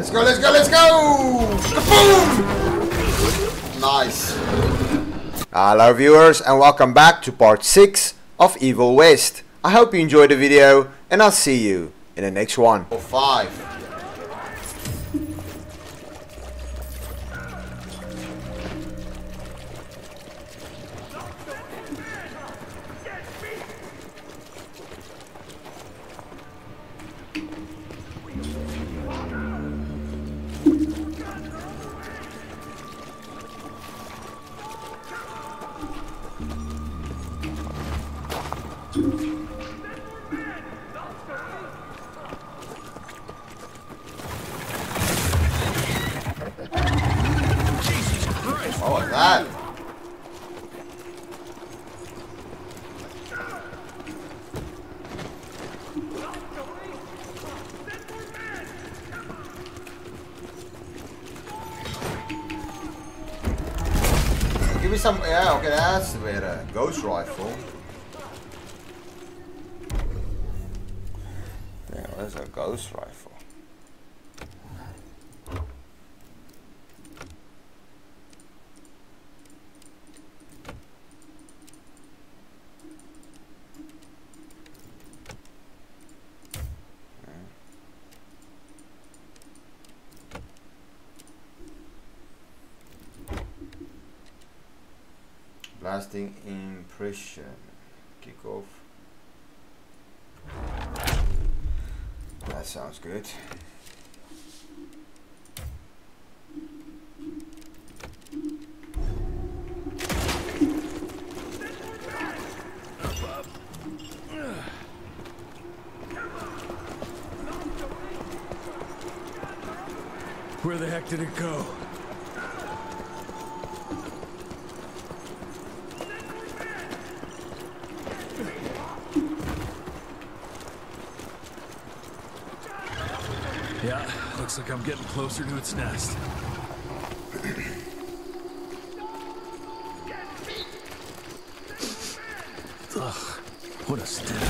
Let's go, let's go, let's go! Boom! Nice. Hello viewers and welcome back to part 6 of Evil West. I hope you enjoyed the video and I'll see you in the next one. Or 5. like that. Give me some, yeah, okay, that's better. Ghost rifle. Lasting impression. Kick off. That sounds good. Where the heck did it go? Yeah, looks like I'm getting closer to its nest. Ugh, what a stench.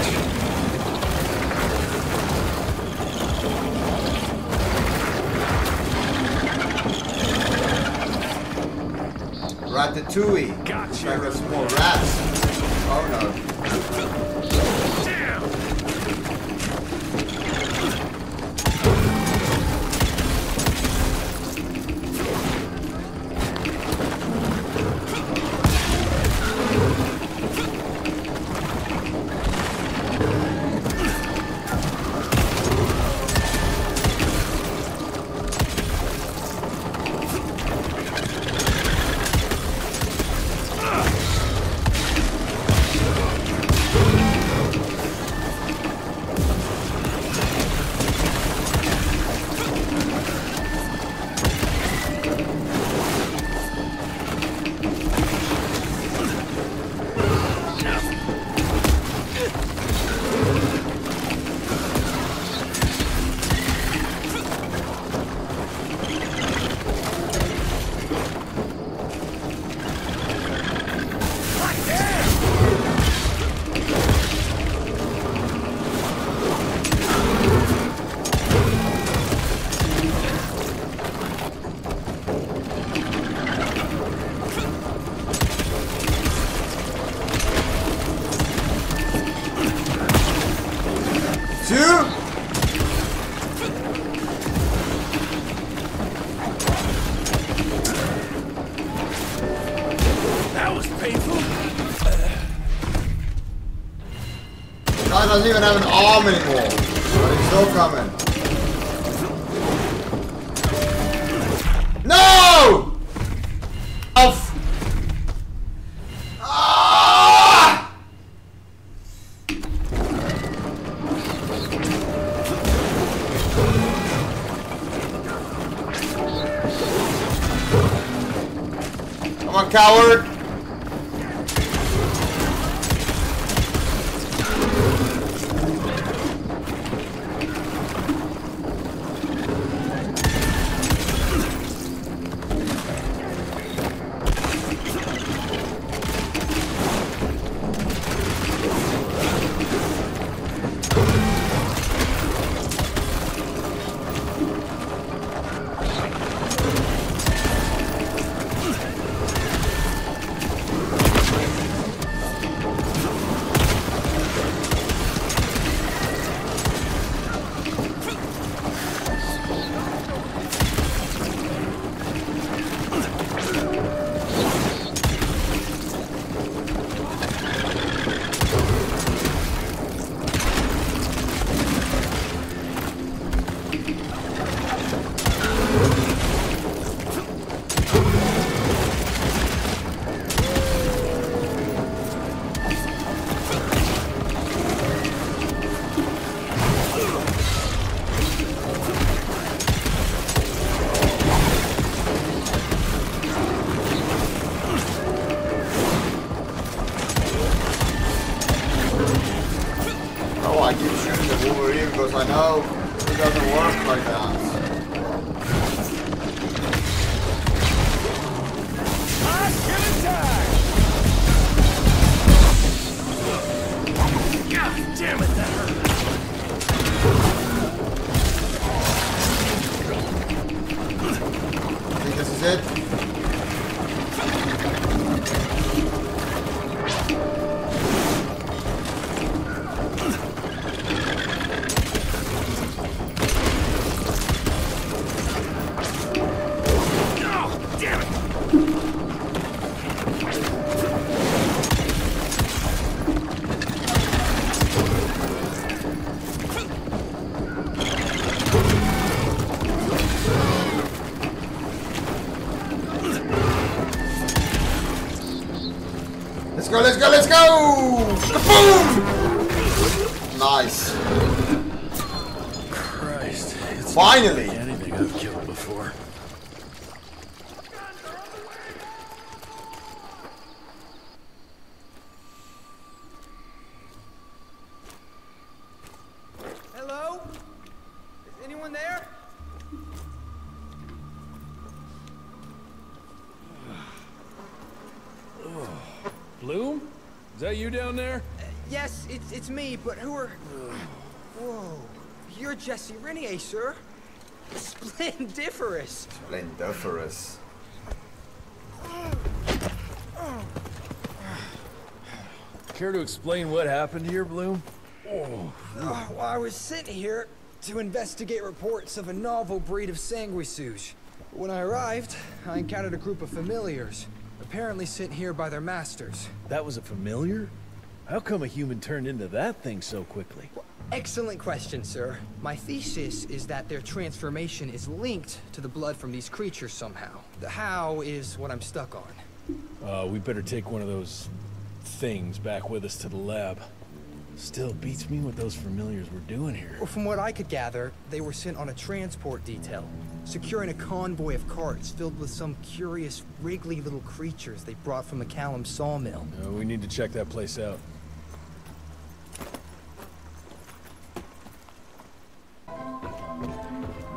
Ratatouille. Gotcha. Like a small rats. Oh no. Doesn't even have an arm anymore. But he's still coming. No! Off! Ah! Come on, coward! Go, let's go! Boom! Nice. Christ. It's Finally! not like anything I've killed before. Hello? Is anyone there? Bloom? Is that you down there? Yes, it's it's me, but who are... Whoa. You're Jesse Rentier, sir. Splendiferous. Splendiferous. Care to explain what happened here, Bloom? Uh, well, I was sent here to investigate reports of a novel breed of sanguisuge. When I arrived, I encountered a group of familiars, apparently sent here by their masters. That was a familiar? How come a human turned into that thing so quickly? Excellent question, sir. My thesis is that their transformation is linked to the blood from these creatures somehow. The how is what I'm stuck on. Uh, we better take one of those things back with us to the lab. Still beats me what those familiars were doing here. Well, from what I could gather, they were sent on a transport detail, securing a convoy of carts filled with some curious, wriggly little creatures they brought from McCallum sawmill. Uh, we need to check that place out.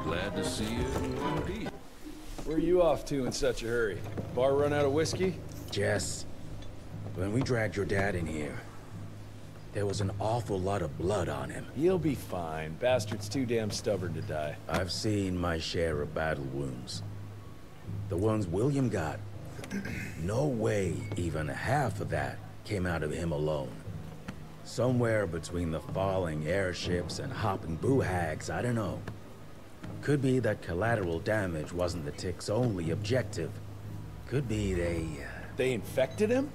Glad to see you in one piece. Where are you off to in such a hurry? Bar run out of whiskey? Jess, when we dragged your dad in here, there was an awful lot of blood on him. He'll be fine. Bastard's too damn stubborn to die. I've seen my share of battle wounds. The ones William got, no way even half of that came out of him alone. Somewhere between the falling airships and hopping boo hags, I don't know. Could be that collateral damage wasn't the tick's only objective. Could be they... uh, They infected him?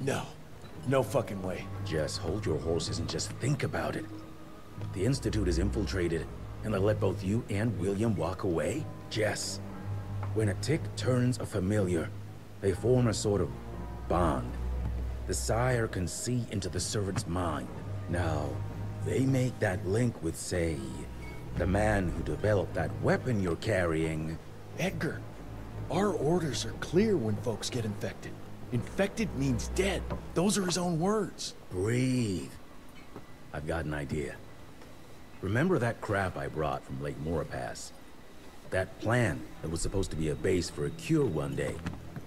No. No fucking way. Jess, hold your horses and just think about it. The Institute is infiltrated, and they let both you and William walk away? Jess, when a tick turns a familiar, they form a sort of bond. The sire can see into the servant's mind. Now, they make that link with, say, the man who developed that weapon you're carrying. Edgar, our orders are clear when folks get infected. Infected means dead. Those are his own words. Breathe. I've got an idea. Remember that crap I brought from Lake Maurepas? That plan that was supposed to be a base for a cure one day.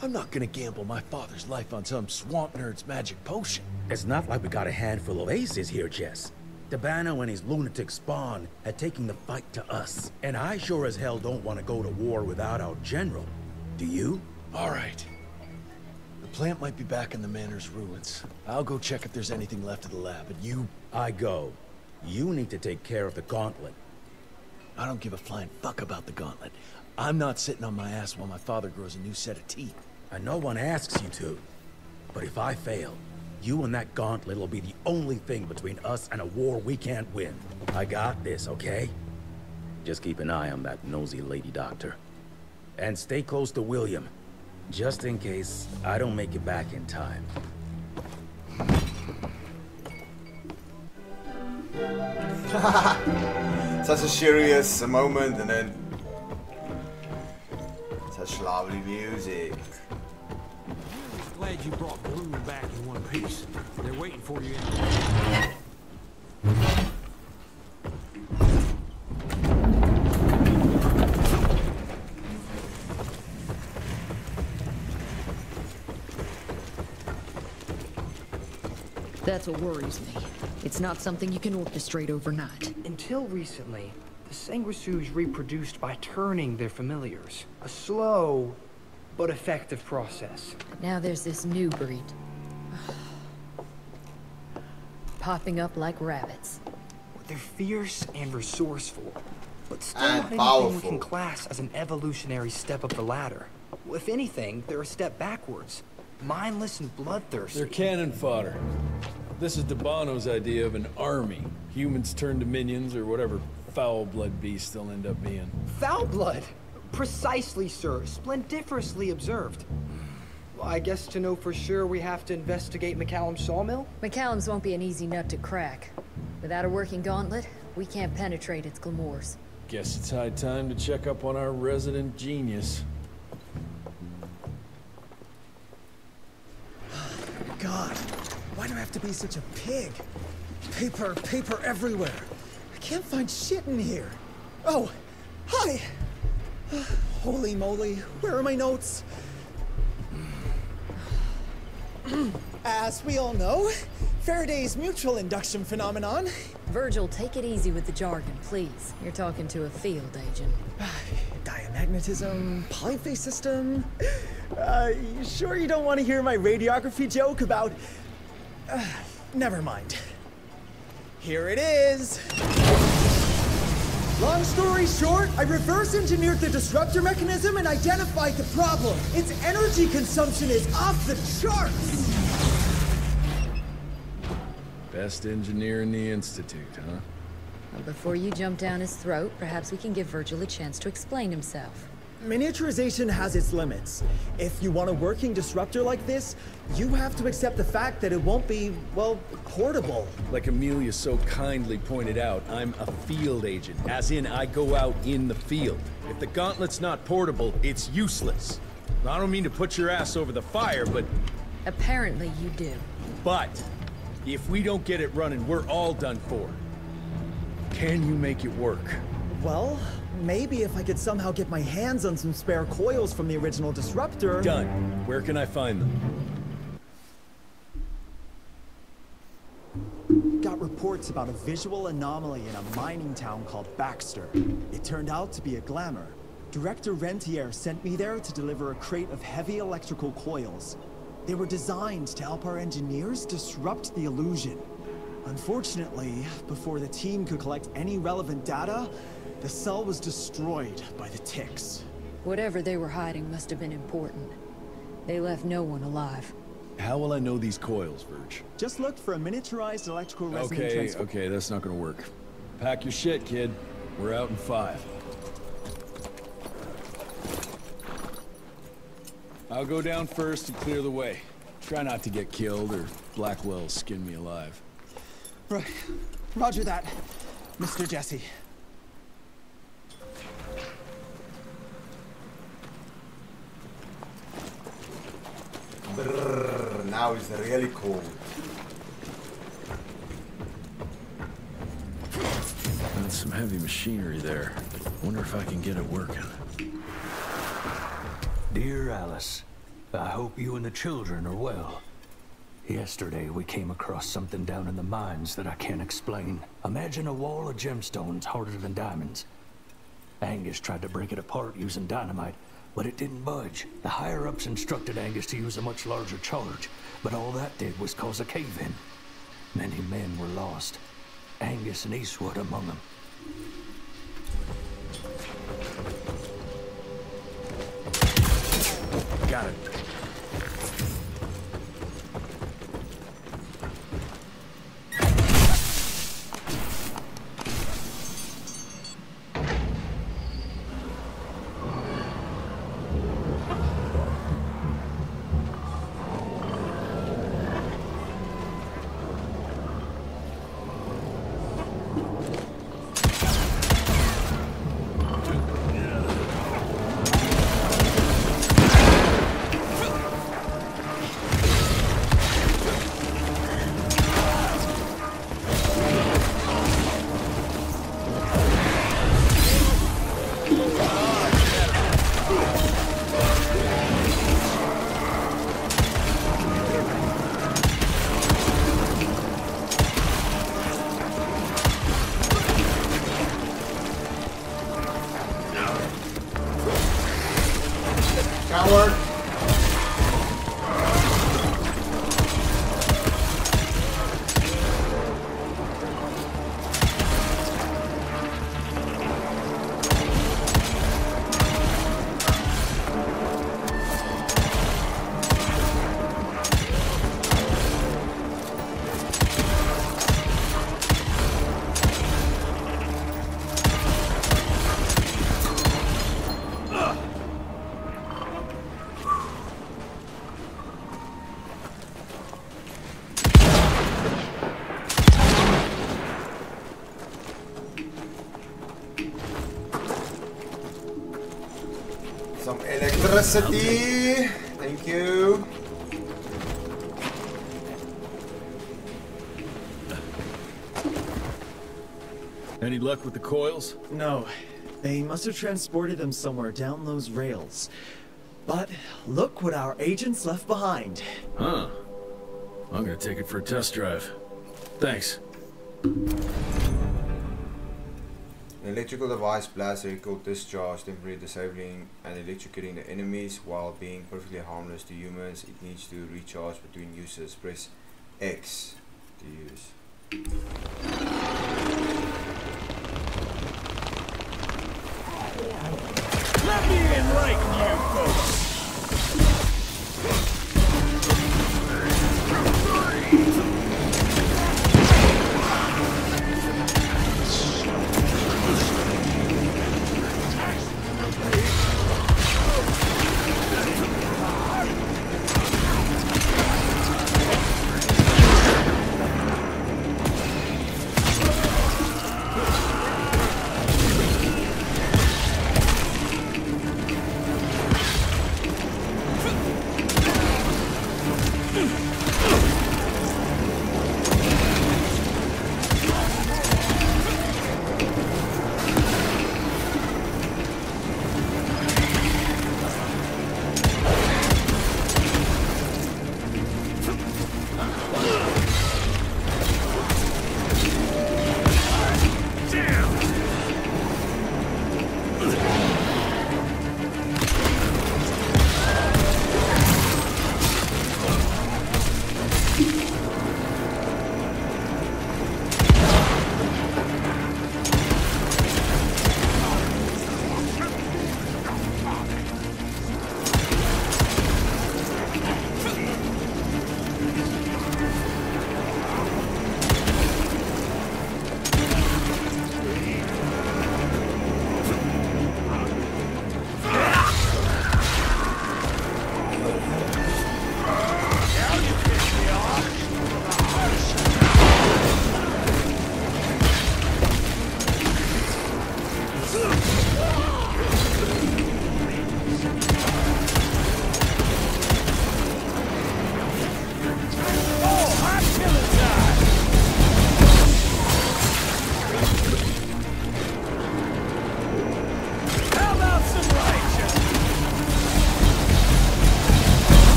I'm not gonna gamble my father's life on some swamp nerd's magic potion. It's not like we got a handful of aces here, Jess. Dabano and his lunatic spawn had taken the fight to us. And I sure as hell don't want to go to war without our general. Do you? All right. The plant might be back in the manor's ruins. I'll go check if there's anything left of the lab, and you... I go. You need to take care of the gauntlet. I don't give a flying fuck about the gauntlet. I'm not sitting on my ass while my father grows a new set of teeth. And no one asks you to. But if I fail, you and that gauntlet will be the only thing between us and a war we can't win. I got this, okay? Just keep an eye on that nosy lady doctor. And stay close to William, just in case I don't make it back in time. Such a serious moment and then such lovely music. Glad you brought Bloom back in one piece. They're waiting for you That's what worries me. It's not something you can orchestrate overnight. Until recently, the Sanguisuge reproduced by turning their familiars. A slow, but effective process. Now there's this new breed. Popping up like rabbits. They're fierce and resourceful, but still And not anything we can class as an evolutionary step up the ladder. If anything, they're a step backwards. Mindless and bloodthirsty. They're cannon fodder. This is Debano's idea of an army. Humans turned to minions or whatever foul blood beasts they'll end up being. Foul blood! Precisely, sir. Splendiferously observed. Well, I guess to know for sure we have to investigate McCallum's sawmill? McCallum's won't be an easy nut to crack. Without a working gauntlet, we can't penetrate its glamours. Guess it's high time to check up on our resident genius. Why do I have to be such a pig? Paper, paper everywhere. I can't find shit in here. Oh, hi. Holy moly, where are my notes? As we all know, Faraday's mutual induction phenomenon. Virgil, take it easy with the jargon, please. You're talking to a field agent. Diamagnetism, polyphase system. Uh, you sure you don't want to hear my radiography joke about... Uh, never mind. Here it is. Long story short, I reverse engineered the disruptor mechanism and identified the problem. Its energy consumption is off the charts. Best engineer in the Institute, huh? Well, before you jump down his throat, perhaps we can give Virgil a chance to explain himself. Miniaturization has its limits. If you want a working disruptor like this, you have to accept the fact that it won't be, well, portable. Like Amelia so kindly pointed out, I'm a field agent, as in I go out in the field. If the gauntlet's not portable, it's useless. I don't mean to put your ass over the fire, but Apparently you do. but if we don't get it running, we're all done for. Can you make it work? Well, maybe if I could somehow get my hands on some spare coils from the original disruptor. Done. Where can I find them? Got reports about a visual anomaly in a mining town called Baxter. It turned out to be a glamour. Director Rentier sent me there to deliver a crate of heavy electrical coils. They were designed to help our engineers disrupt the illusion. Unfortunately, before the team could collect any relevant data, the cell was destroyed by the ticks. Whatever they were hiding must have been important. They left no one alive. How will I know these coils, Verge? Just look for a miniaturized electrical resonant Okay, transfer- okay, that's not gonna work. Pack your shit, kid. We're out in five. I'll go down first and clear the way. Try not to get killed or Blackwell skin me alive. Right. Roger that, Mr. Jesse. Brrr, now it's really cold. That's some heavy machinery there. Wonder if I can get it working. Dear Alice, I hope you and the children are well. Yesterday we came across something down in the mines that I can't explain. Imagine a wall of gemstones harder than diamonds. Angus tried to break it apart using dynamite, but it didn't budge. The higher-ups instructed Angus to use a much larger charge, but all that did was cause a cave-in. Many men were lost, Angus and Eastwood among them. Got it. Some electricity. Thank you. Any luck with the coils? No, they must have transported them somewhere down those rails. But look what our agents left behind. Huh. I'm gonna take it for a test drive. Thanks. An electrical device blasts recall discharge, temporarily disabling and electrocuting the enemies while being perfectly harmless to humans. It needs to recharge between uses. Press X to use. Let me enlighten you folks.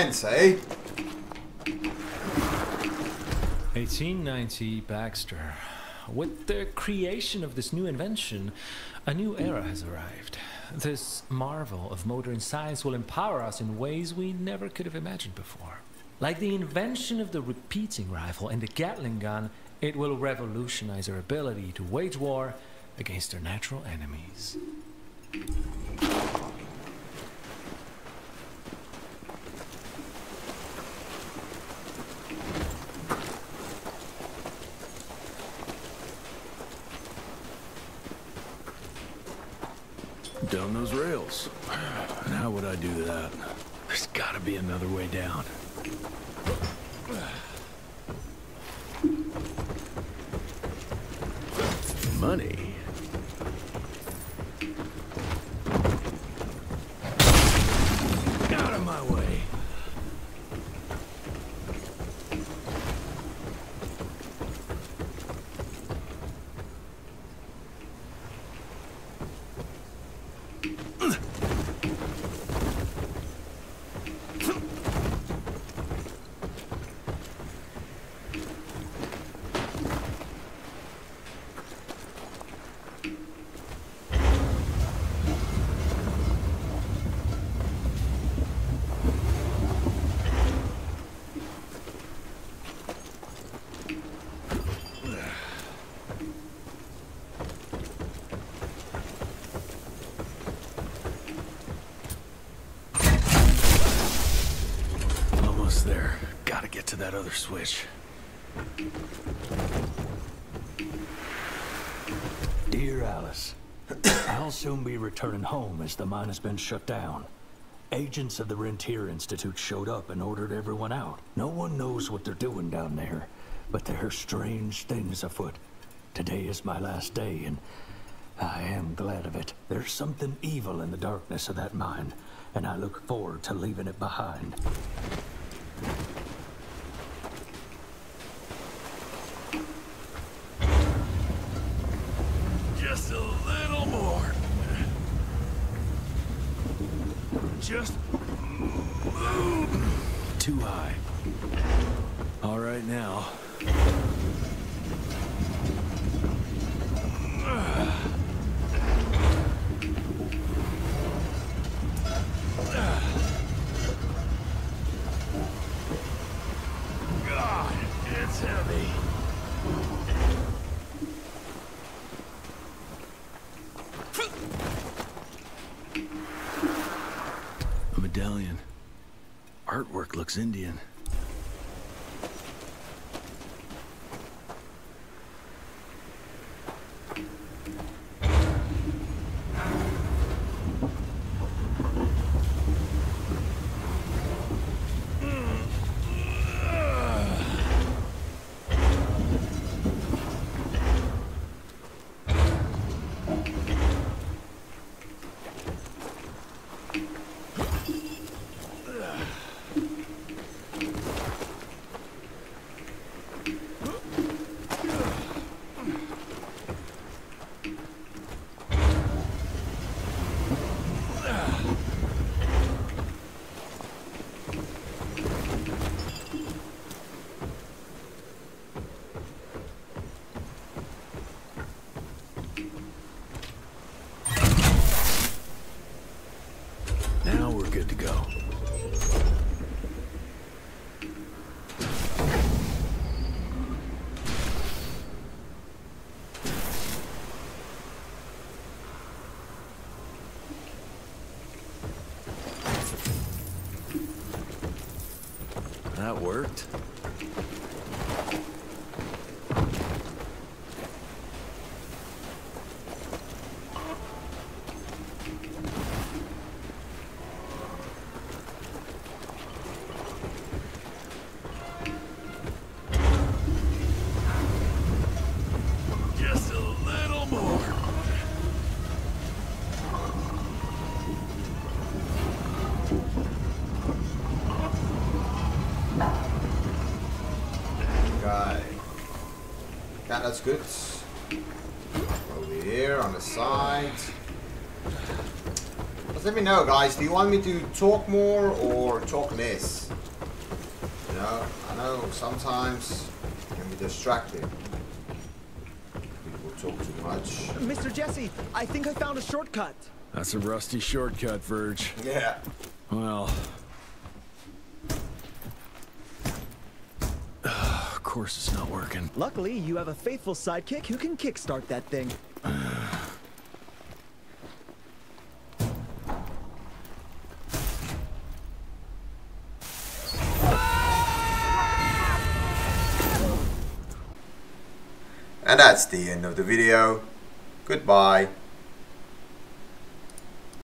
It's eh? 1890 Baxter. With the creation of this new invention, a new era has arrived. This marvel of modern science will empower us in ways we never could have imagined before. Like the invention of the repeating rifle and the Gatling gun, it will revolutionize our ability to wage war against our natural enemies. Down those rails. And how would I do that? There's gotta be another way down. Money. Out of my way. That other switch. Dear Alice, I'll soon be returning home as the mine has been shut down. Agents of the Rentier Institute showed up and ordered everyone out. No one knows what they're doing down there, but there are strange things afoot. Today is my last day, and I am glad of it. There's something evil in the darkness of that mine, and I look forward to leaving it behind. Just move. Too high. All right now. God, it's heavy. A medallion. Artwork looks Indian. Now we're good to go. That worked. Just a little more. Okay. Yeah, that's good. Over here on the side. Just let me know, guys. Do you want me to talk more or talk less? You know, I know sometimes it can be distracting. People talk too much. Mr. Jesse, I think I found a shortcut. That's a rusty shortcut, Verge. Yeah. Well. of course it's not working. Luckily, you have a faithful sidekick who can kickstart that thing. And that's the end of the video. Goodbye.